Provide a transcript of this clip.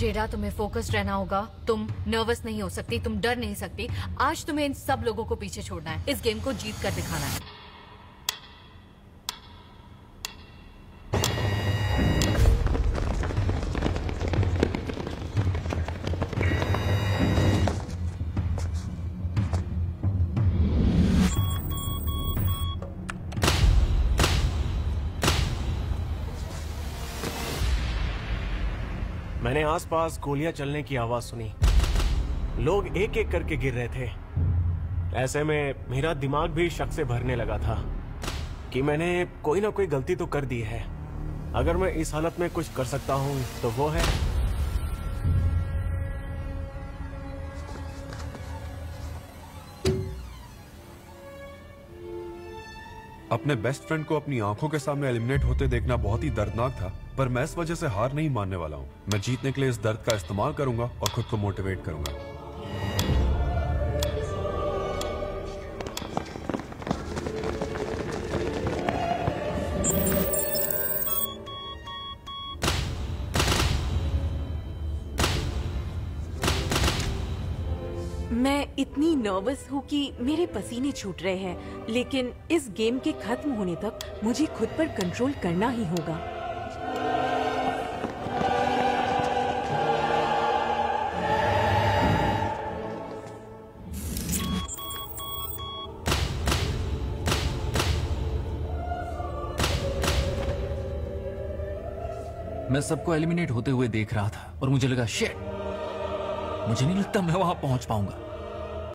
जेडा तुम्हें फोकस्ड रहना होगा। तुम नर्वस नहीं हो सकती, तुम डर नहीं सकती। आज तुम्हें इन सब लोगों को पीछे छोड़ना है। इस गेम को जीत कर दिखाना है। मैंने आसपास गोलियाँ चलने की आवाज़ सुनी। लोग एक एक करके गिर रहे थे। ऐसे में मेरा दिमाग भी शक से भरने लगा था कि मैंने कोई ना कोई गलती तो कर दी है। अगर मैं इस हालत में कुछ कर सकता हूँ तो वो है अपने बेस्ट फ्रेंड को अपनी आँखों के सामने एलिमिनेट होते देखना बहुत ही दर्दनाक था, पर मैं इस वजह से हार नहीं मानने वाला हूँ। मैं जीतने के लिए इस दर्द का इस्तेमाल करूँगा और खुद को मोटिवेट करूँगा। मैं इतनी नर्वस हूँ कि मेरे पसीने छूट रहे हैं, लेकिन इस गेम के खत्म होने तक मुझे खुद पर कंट्रोल करना ही होगा। मैं सबको एलिमिनेट होते हुए देख रहा था और मुझे लगा शेट मुझे नहीं लगता मैं वहाँ पहुँच पाऊँगा।